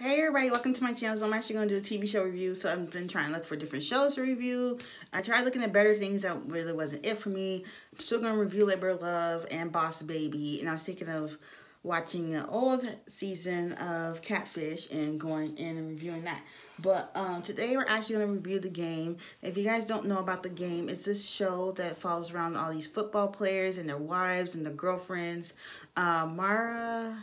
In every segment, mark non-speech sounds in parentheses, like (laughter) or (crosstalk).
Hey everybody, welcome to my channel. So I'm actually going to do a TV show review. So I've been trying to look for different shows to review. I tried looking at better things that really wasn't it for me. I'm still going to review Labor Love and Boss Baby. And I was thinking of watching an old season of Catfish and going in and reviewing that. But um, today we're actually going to review the game. If you guys don't know about the game, it's this show that follows around all these football players and their wives and their girlfriends. Uh, Mara...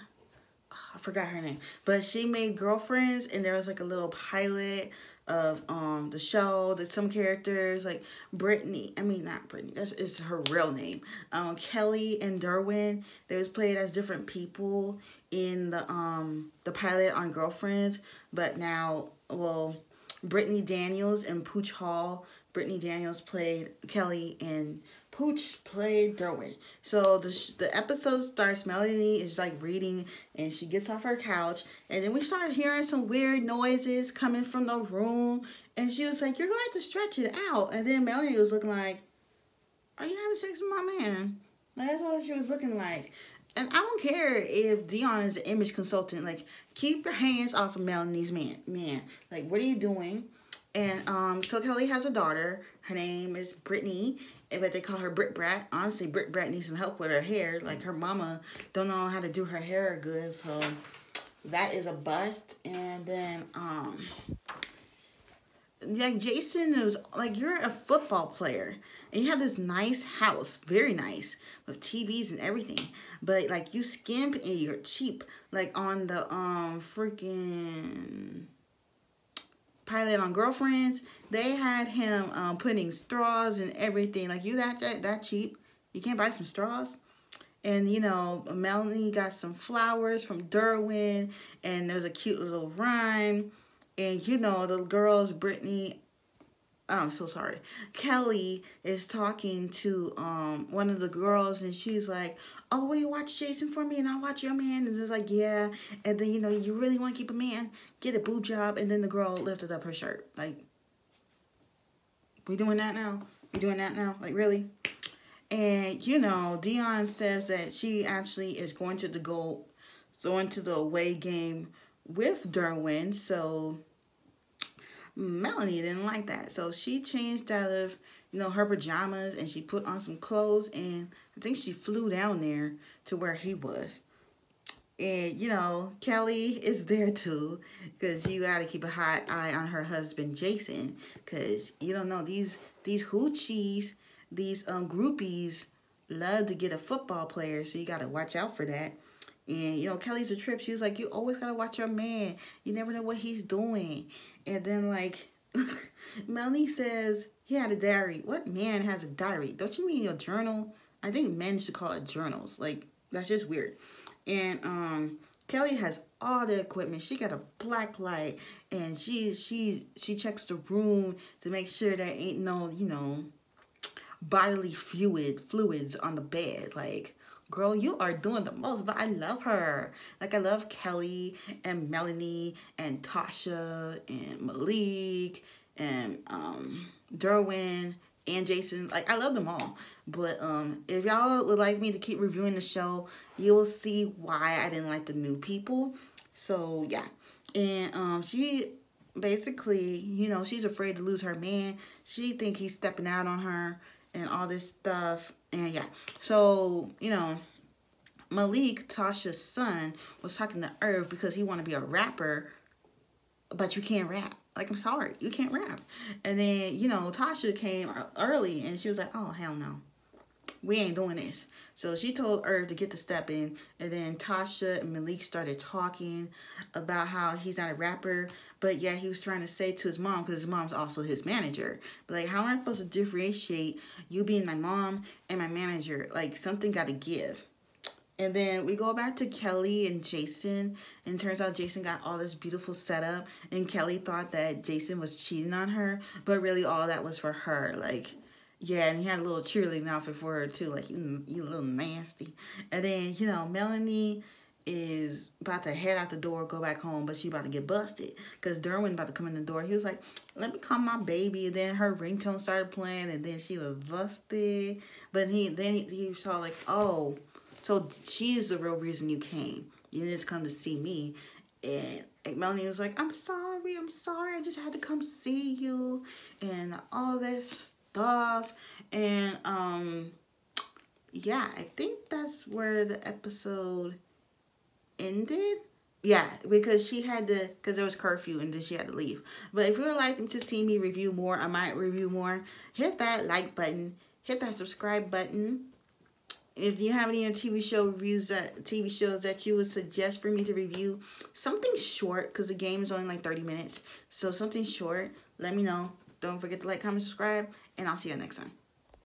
I forgot her name, but she made girlfriends, and there was like a little pilot of um the show that some characters like Brittany, I mean not Brittany, that's is her real name. Um Kelly and Derwin, they was played as different people in the um the pilot on Girlfriends, but now well Brittany Daniels and Pooch Hall. Brittany Daniels played Kelly and Pooch played Derwin. So the, the episode starts, Melanie is like reading and she gets off her couch and then we start hearing some weird noises coming from the room and she was like, you're going to have to stretch it out. And then Melanie was looking like, are you having sex with my man? Like, that's what she was looking like. And I don't care if Dion is an image consultant. Like, keep your hands off of Melanie's man. Man, like, what are you doing? And um, so Kelly has a daughter. Her name is Brittany, but they call her Brit Brat. Honestly, Brit Brat needs some help with her hair. Like her mama don't know how to do her hair good, so that is a bust. And then um, like Jason was like you're a football player and you have this nice house, very nice with TVs and everything, but like you skimp and you're cheap. Like on the um freaking pilot on Girlfriends, they had him um, putting straws and everything. Like, you that, that, cheap? You can't buy some straws? And, you know, Melanie got some flowers from Derwin, and there's a cute little rhyme. And, you know, the girls, Brittany I'm so sorry. Kelly is talking to um one of the girls and she's like, Oh, will you watch Jason for me and I'll watch your man? And it's like, Yeah. And then, you know, you really want to keep a man, get a boob job. And then the girl lifted up her shirt. Like, we doing that now? We doing that now? Like, really? And, you know, Dion says that she actually is going to the go, going to the away game with Derwin. So, Melanie didn't like that. So she changed out of, you know, her pajamas and she put on some clothes and I think she flew down there to where he was. And, you know, Kelly is there too because you got to keep a hot eye on her husband, Jason, because you don't know, these, these hoochies, these um, groupies love to get a football player, so you got to watch out for that. And, you know, Kelly's a trip. She was like, you always got to watch your man. You never know what he's doing. And then, like, (laughs) Melanie says he had a diary. What man has a diary? Don't you mean your journal? I think men should call it journals. Like, that's just weird. And, um, Kelly has all the equipment. She got a black light and she she she checks the room to make sure there ain't no, you know, bodily fluid fluids on the bed. Like girl, you are doing the most, but I love her. Like, I love Kelly and Melanie and Tasha and Malik and um, Derwin and Jason. Like, I love them all. But um, if y'all would like me to keep reviewing the show, you will see why I didn't like the new people. So, yeah. And um, she basically, you know, she's afraid to lose her man. She think he's stepping out on her and all this stuff. And yeah, so, you know, Malik, Tasha's son, was talking to Irv because he want to be a rapper, but you can't rap. Like, I'm sorry, you can't rap. And then, you know, Tasha came early and she was like, oh, hell no. We ain't doing this. So she told Irv to get the step in. And then Tasha and Malik started talking about how he's not a rapper. But yeah, he was trying to say to his mom, because his mom's also his manager. But like, how am I supposed to differentiate you being my mom and my manager? Like, something got to give. And then we go back to Kelly and Jason. And turns out Jason got all this beautiful setup. And Kelly thought that Jason was cheating on her. But really all that was for her. Like, yeah, and he had a little cheerleading outfit for her too. Like, you, you little nasty. And then, you know, Melanie is about to head out the door, go back home, but she about to get busted. Because Derwin about to come in the door. He was like, let me call my baby. And then her ringtone started playing and then she was busted. But he then he, he saw like, oh, so she is the real reason you came. You didn't just come to see me. And Melanie was like, I'm sorry, I'm sorry, I just had to come see you and all this stuff. And um yeah, I think that's where the episode ended. Yeah, because she had to, because there was curfew and then she had to leave. But if you would like to see me review more, I might review more. Hit that like button, hit that subscribe button. If you have any TV show reviews that TV shows that you would suggest for me to review, something short because the game is only like 30 minutes. So something short, let me know. Don't forget to like, comment, subscribe, and I'll see you next time.